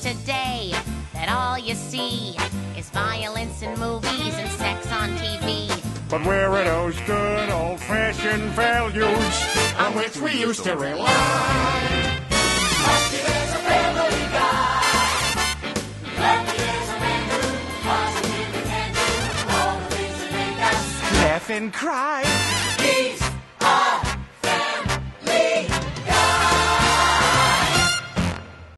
today that all you see is violence in movies and sex on TV. But where are those good old fashioned values on which we used to rely? Laugh and cry.